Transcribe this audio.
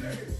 Hey!